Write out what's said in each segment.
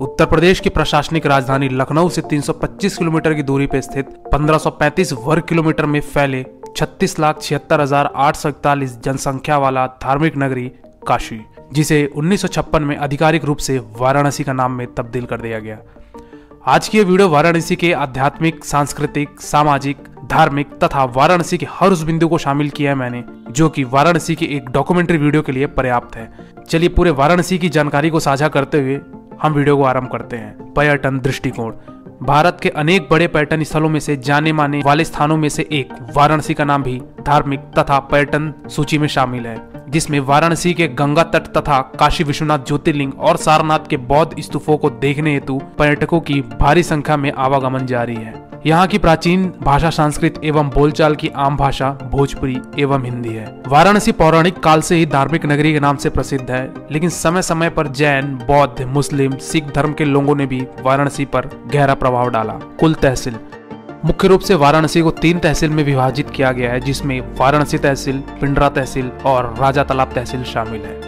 उत्तर प्रदेश की प्रशासनिक राजधानी लखनऊ से 325 किलोमीटर की दूरी पर स्थित 1535 वर्ग किलोमीटर में फैले छत्तीस लाख छिहत्तर हज़ार आठ सौ इकतालीस जनसंख्या वाला धार्मिक नगरी काशी, जिसे उन्नीस सौ छप्पन में आधिकारिक रूप से वाराणसी का नाम में तब्दील कर दिया गया। आज की ये वीडियो वाराणसी के आध्यात्मिक, सांस्कृतिक, सामाजिक, धार्मिक तथा वाराणसी के हर उस बिंदु को शामिल किया है मैंने, जो कि वाराणसी के एक डॉक्यूमेंट्री वीडियो के लिए पर्याप्त है। चलिए पूरे वाराणसी की जानकारी को साझा करते हुए हम वीडियो को आरंभ करते हैं। पर्यटन दृष्टिकोण। भारत के अनेक बड़े पर्यटन स्थलों में से जाने माने वाले स्थानों में से एक वाराणसी का नाम भी धार्मिक तथा पर्यटन सूची में शामिल है, जिसमें वाराणसी के गंगा तट तथा काशी विश्वनाथ ज्योतिर्लिंग और सारनाथ के बौद्ध स्तूपों को देखने हेतु पर्यटकों की भारी संख्या में आवागमन जारी है। यहाँ की प्राचीन भाषा संस्कृत एवं बोलचाल की आम भाषा भोजपुरी एवं हिंदी है। वाराणसी पौराणिक काल से ही धार्मिक नगरी के नाम से प्रसिद्ध है, लेकिन समय समय पर जैन, बौद्ध, मुस्लिम, सिख धर्म के लोगों ने भी वाराणसी पर गहरा प्रभाव डाला। कुल तहसील। मुख्य रूप से वाराणसी को तीन तहसील में विभाजित किया गया है, जिसमें वाराणसी तहसील, पिंडरा तहसील और राजा तालाब तहसील शामिल है।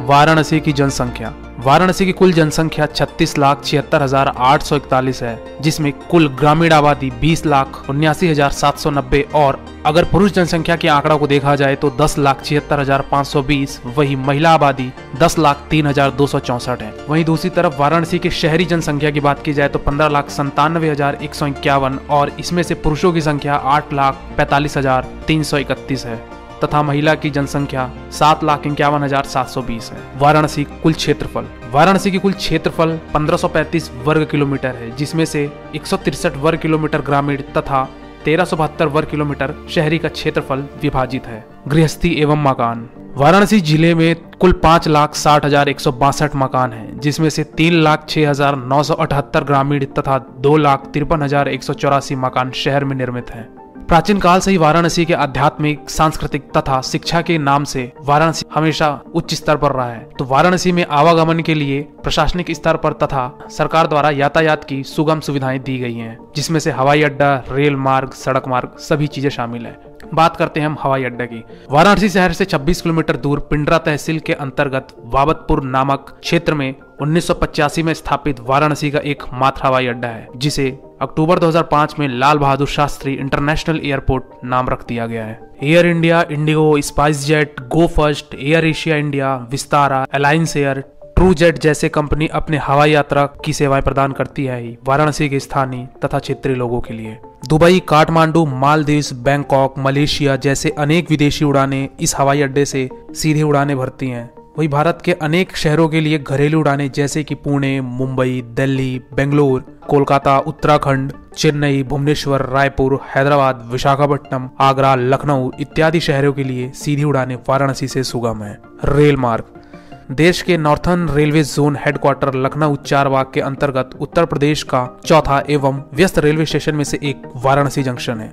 वाराणसी की जनसंख्या। वाराणसी की कुल जनसंख्या छत्तीस लाख छिहत्तर हज़ार आठ सौ इकतालीस है, जिसमें कुल ग्रामीण आबादी बीस लाख उन्यासी हज़ार सात सौ नब्बे और अगर पुरुष जनसंख्या के आंकड़ा को देखा जाए तो दस लाख छिहत्तर हज़ार पाँच सौ बीस, वही महिला आबादी दस लाख तीन हज़ार दो सौ चौसठ है। वहीं दूसरी तरफ़ वाराणसी के शहरी जनसंख्या की बात की जाए तो पंद्रह लाख संतानवे हज़ार एक सौ इक्यावन और इसमें से पुरुषों की संख्या आठ लाख पैतालीस हज़ार तीन सौ इकतीस है। तथा महिला की जनसंख्या सात लाख इक्यावन हज़ार सात सौ बीस है। वाराणसी कुल क्षेत्रफल, वाराणसी की कुल क्षेत्रफल 1535 वर्ग किलोमीटर है, जिसमें से एक वर्ग किलोमीटर ग्रामीण तथा तेरह वर्ग किलोमीटर शहरी का क्षेत्रफल विभाजित है। गृहस्थी एवं मकान, वाराणसी ज़िले में कुल पाँच लाख साठ हज़ार एक सौ बासठ मकान हैं, जिसमें से तीन लाख छह हज़ार नौ सौ अठहत्तर ग्रामीण तथा दो लाख तिरपन हज़ार एक सौ चौरासी मकान शहर में निर्मित हैं। प्राचीन काल से ही वाराणसी के आध्यात्मिक, सांस्कृतिक तथा शिक्षा के नाम से वाराणसी हमेशा उच्च स्तर पर रहा है। तो वाराणसी में आवागमन के लिए प्रशासनिक स्तर पर तथा सरकार द्वारा यातायात की सुगम सुविधाएँ दी गई हैं, जिसमें से हवाई अड्डा, रेल मार्ग, सड़क मार्ग, सभी चीज़ें शामिल है। बात करते हैं हम हवाई अड्डे की। वाराणसी शहर से 26 किलोमीटर दूर पिंडरा तहसील के अंतर्गत वाबतपुर नामक क्षेत्र में उन्नीस सौ पचासी में स्थापित वाराणसी का एक मात्र हवाई अड्डा है, जिसे अक्टूबर 2005 में लाल बहादुर शास्त्री इंटरनेशनल एयरपोर्ट नाम रख दिया गया है। Air India, IndiGo, Spice Jet, Go First, Air Asia India, Vistara, Alliance Air, True Jet जैसे कंपनी अपने हवाई यात्रा की सेवाएँ प्रदान करती है वाराणसी के स्थानीय तथा क्षेत्रीय लोगों के लिए। Dubai, Kathmandu Maldives Bangkok, Malaysia जैसे अनेक विदेशी उड़ानें इस हवाई अड्डे से सीधे उड़ानें भरती हैं। वही भारत के अनेक शहरों के लिए घरेलू उड़ानें जैसे कि पुणे, मुंबई, दिल्ली, बेंगलोर, कोलकाता, उत्तराखंड, चेन्नई, भुवनेश्वर, रायपुर, हैदराबाद, विशाखापट्टनम, आगरा, लखनऊ इत्यादि शहरों के लिए सीधी उड़ानें वाराणसी से सुगम है। रेल मार्ग। देश के northern railway zone headquarter Lucknow Charbagh के अंतर्गत उत्तर प्रदेश का चौथा एवं व्यस्त रेलवे स्टेशन में से एक वाराणसी जंक्शन है,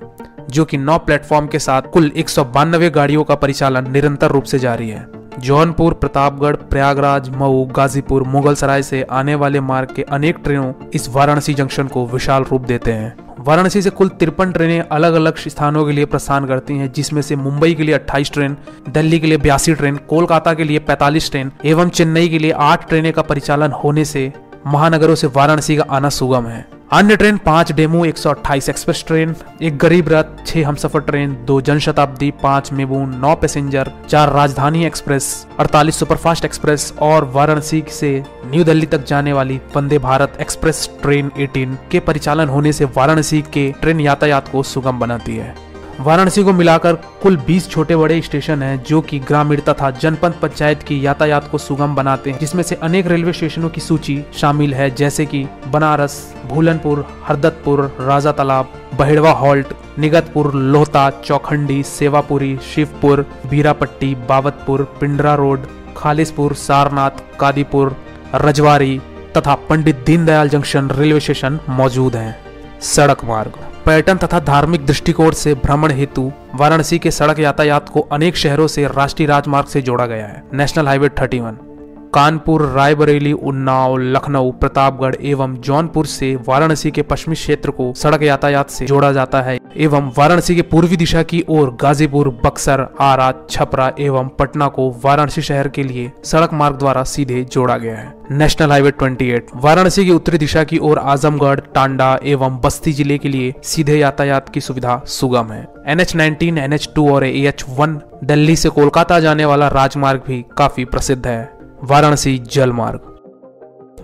जो कि नौ प्लेटफॉर्म के साथ कुल एक सौ बानवे गाड़ियों का परिचालन निरंतर रूप से जारी है। जौनपुर, प्रतापगढ़, प्रयागराज, मऊ, गाजीपुर मुगल सराय से आने वाले मार्ग के अनेक ट्रेनों इस वाराणसी जंक्शन को विशाल रूप देते हैं। वाराणसी से कुल तिरपन ट्रेनें अलग अलग स्थानों के लिए प्रस्थान करती हैं, जिसमें से मुंबई के लिए 28 ट्रेन, दिल्ली के लिए बयासी ट्रेन, कोलकाता के लिए 45 ट्रेन एवं चेन्नई के लिए आठ ट्रेनें का परिचालन होने से महानगरों से वाराणसी का आना सुगम है। अन्य ट्रेन, पाँच डेमो 128 एक्सप्रेस ट्रेन, एक गरीब रथ, छह हमसफर ट्रेन, दो जनशताब्दी पाँच मेबू नौ पैसेंजर, चार राजधानी एक्सप्रेस 48 सुपरफास्ट एक्सप्रेस और वाराणसी से न्यू दिल्ली तक जाने वाली वंदे भारत एक्सप्रेस ट्रेन 18 के परिचालन होने से वाराणसी के ट्रेन यातायात को सुगम बनाती है। वाराणसी को मिलाकर कुल 20 छोटे बड़े स्टेशन हैं, जो कि ग्रामीण तथा जनपद पंचायत की यातायात को सुगम बनाते हैं। जिसमें से अनेक रेलवे स्टेशनों की सूची शामिल है, जैसे कि बनारस, भूलनपुर, हरदतपुर राजा तालाब बहिड़वा हॉल्ट, निगतपुर, लोहता, चौखंडी, सेवापुरी, शिवपुर बीरापट्टी बावतपुर, पिंडरा रोड खालिसपुर सारनाथ, कादीपुर, रजवारी तथा Pandit Deendayal junction railway station मौजूद हैं। सड़क मार्ग। पर्यटन तथा धार्मिक दृष्टिकोण से भ्रमण हेतु वाराणसी के सड़क यातायात को अनेक शहरों से राष्ट्रीय राजमार्ग से जोड़ा गया है। नेशनल हाईवे 31 कानपुर, रायबरेली, उन्नाव, लखनऊ, प्रतापगढ़ एवं जौनपुर से वाराणसी के पश्चिमी क्षेत्र को सड़क यातायात से जोड़ा जाता है एवं वाराणसी के पूर्वी दिशा की ओर गाजीपुर, बक्सर, आरा, छपरा एवं पटना को वाराणसी शहर के लिए सड़क मार्ग द्वारा सीधे जोड़ा गया है। नेशनल हाईवे 28 वाराणसी की उत्तरी दिशा की ओर आजमगढ़, टांडा एवं बस्ती ज़िले के लिए सीधे यातायात की सुविधा सुगम है। N H nineteen, N H two और ए एच वन, दिल्ली से कोलकाता जाने वाला राजमार्ग भी काफ़ी प्रसिद्ध है। वाराणसी जल मार्ग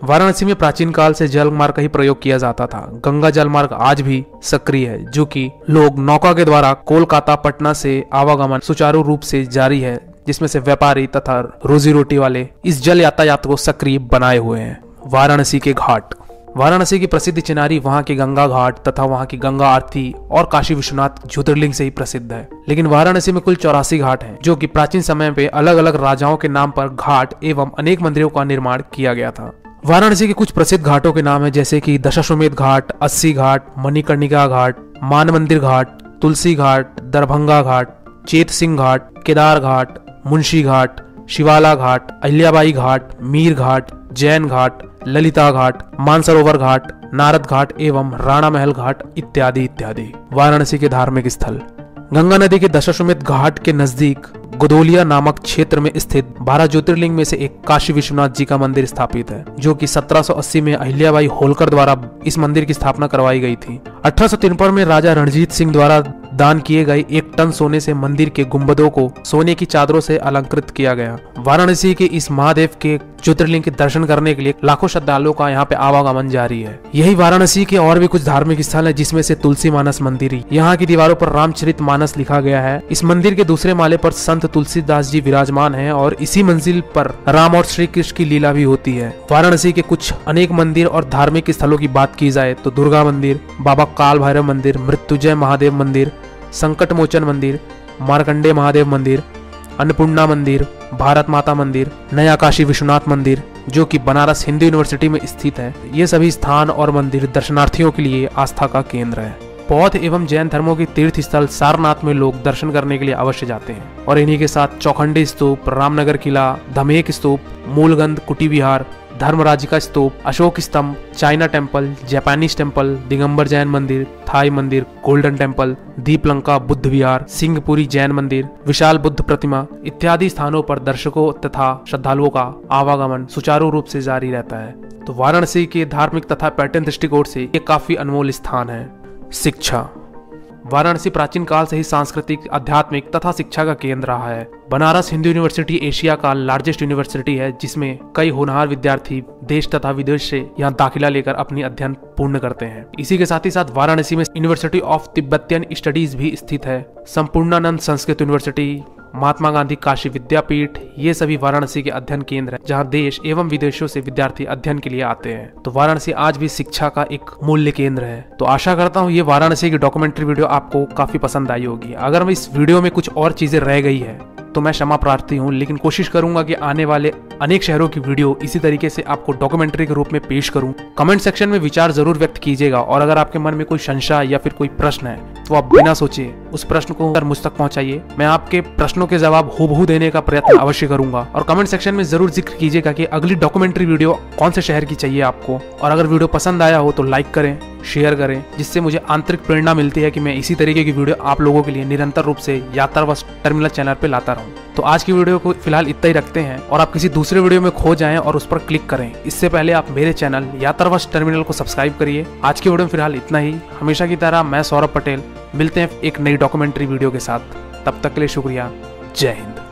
वाराणसी में प्राचीन काल से जल मार्ग का ही प्रयोग किया जाता था। गंगा जल मार्ग आज भी सक्रिय है, जो कि लोग नौका के द्वारा कोलकाता, पटना से आवागमन सुचारू रूप से जारी है, जिसमें से व्यापारी तथा रोजी रोटी वाले इस जल यातायात को सक्रिय बनाए हुए हैं। वाराणसी के घाट। वाराणसी की प्रसिद्ध चिनारी, वहाँ के गंगा घाट तथा वहाँ की गंगा आरती और काशी विश्वनाथ ज्योतिर्लिंग से ही प्रसिद्ध है। लेकिन वाराणसी में कुल चौरासी घाट हैं, जो कि प्राचीन समय पे अलग अलग राजाओं के नाम पर घाट एवं अनेक मंदिरों का निर्माण किया गया था। वाराणसी के कुछ प्रसिद्ध घाटों के नाम है, जैसे कि दशाश्वमेध घाट, अस्सी घाट, मणिकर्णिका घाट मान मंदिर घाट, तुलसी घाट, दरभंगा घाट चेत सिंह घाट, केदार घाट, मुंशी घाट शिवाला घाट, अहिल्याबाई घाट, मीर घाट, जैन घाट, ललिता घाट, मानसरोवर घाट, नारद घाट एवं राणा महल घाट इत्यादि इत्यादि। वाराणसी के धार्मिक स्थल। गंगा नदी के दशाश्वमेध घाट के नज़दीक गोदोलिया नामक क्षेत्र में स्थित बारह ज्योतिर्लिंग में से एक काशी विश्वनाथ जी का मंदिर स्थापित है, जो कि 1780 में अहिल्याबाई होलकर द्वारा इस मंदिर की स्थापना करवाई गई थी। अठारह में राजा रणजीत सिंह द्वारा दान किए गए एक टन सोने से मंदिर के गुम्बदों को सोने की चादरों से अलंकृत किया गया। वाराणसी के इस महादेव के ज्योतिर्लिंग के दर्शन करने के लिए लाखों श्रद्धालुओं का यहाँ पे आवागमन जारी है। यही वाराणसी के और भी कुछ धार्मिक स्थल है जिसमें से तुलसी मानस मंदिर, यहाँ की दीवारों पर रामचरित मानस लिखा गया है। इस मंदिर के दूसरे माले पर संत तुलसीदास जी विराजमान है और इसी मंजिल पर राम और श्री कृष्ण की लीला भी होती है। वाराणसी के कुछ अनेक मंदिर और धार्मिक स्थलों की बात की जाए तो दुर्गा मंदिर, बाबा काल भैरव मंदिर, मृत्युजय महादेव मंदिर संकट मोचन मंदिर मारकंडे महादेव मंदिर, अन्नपूर्णा मंदिर, भारत माता मंदिर नया काशी विश्वनाथ मंदिर, जो कि बनारस हिंदू यूनिवर्सिटी में स्थित है, ये सभी स्थान और मंदिर दर्शनार्थियों के लिए आस्था का केंद्र है। बौद्ध एवं जैन धर्मों के तीर्थ स्थल सारनाथ में लोग दर्शन करने के लिए अवश्य जाते हैं। और इन्हीं के साथ चौखंडी स्तूप, रामनगर किला, धमेक स्तूप, मूलगंध कुटी विहार धर्मराज का स्तूप, अशोक स्तंभ, China temple Japanese temple Digambar Jain मंदिर, थाई मंदिर, गोल्डन टेंपल दीपलंका, बुद्ध विहार, सिंहपुरी जैन मंदिर, विशाल बुद्ध प्रतिमा इत्यादि स्थानों पर दर्शकों तथा श्रद्धालुओं का आवागमन सुचारू रूप से जारी रहता है। तो वाराणसी के धार्मिक तथा पर्यटन दृष्टिकोण से ये काफ़ी अनमोल स्थान है। शिक्षा वाराणसी प्राचीन काल से ही सांस्कृतिक, आध्यात्मिक तथा शिक्षा का केंद्र रहा है। बनारस हिंदू यूनिवर्सिटी एशिया का लार्जेस्ट यूनिवर्सिटी है, जिसमें कई होनहार विद्यार्थी देश तथा विदेश से यहाँ दाखिला लेकर अपनी अध्ययन पूर्ण करते हैं। इसी के साथ ही साथ वाराणसी में यूनिवर्सिटी ऑफ़ तिब्बतियन स्टडीज़ भी स्थित है। संपूर्णानंद संस्कृत यूनिवर्सिटी महात्मा गांधी काशी विद्यापीठ, ये सभी वाराणसी के अध्ययन केंद्र है, जहाँ देश एवं विदेशों से विद्यार्थी अध्ययन के लिए आते हैं। तो वाराणसी आज भी शिक्षा का एक मूल्य केंद्र है। तो आशा करता हूँ ये वाराणसी की डॉक्यूमेंट्री वीडियो आपको काफ़ी पसंद आई होगी। अगर इस वीडियो में कुछ और चीज़ें रह गई है तो मैं क्षमा प्रार्थी हूँ, लेकिन कोशिश करूँगा कि आने वाले अनेक शहरों की वीडियो इसी तरीके से आपको डॉक्यूमेंट्री के रूप में पेश करूँ। कमेंट सेक्शन में विचार ज़रूर व्यक्त कीजिएगा और अगर आपके मन में कोई संशय या फिर कोई प्रश्न है तो आप बिना सोचे उस प्रश्न को मुझ तक पहुंचाइए। मैं आपके प्रश्नों के जवाब हूबहू देने का प्रयत्न अवश्य करूँगा और कमेंट सेक्शन में ज़रूर ज़िक्र कीजिएगा कि अगली डॉक्यूमेंट्री वीडियो कौन से शहर की चाहिए आपको। और अगर वीडियो पसंद आया हो तो लाइक करें शेयर करें, जिससे मुझे आंतरिक प्रेरणा मिलती है कि मैं इसी तरीके की वीडियो आप लोगों के लिए निरंतर रूप से यात्रा व टर्मिनल चैनल पर लाता रहूँ। तो आज की वीडियो को फ़िलहाल इतना ही रखते हैं और आप किसी दूसरे वीडियो में खो जाएँ और उस पर क्लिक करें। इससे पहले आप मेरे चैनल यात्रावश टर्मिनल को सब्सक्राइब करिए। आज की वीडियो में फ़िलहाल इतना ही। हमेशा की तरह मैं सौरभ पटेल। मिलते हैं एक नई डॉक्यूमेंट्री वीडियो के साथ। तब तक के लिए शुक्रिया। जय हिंद।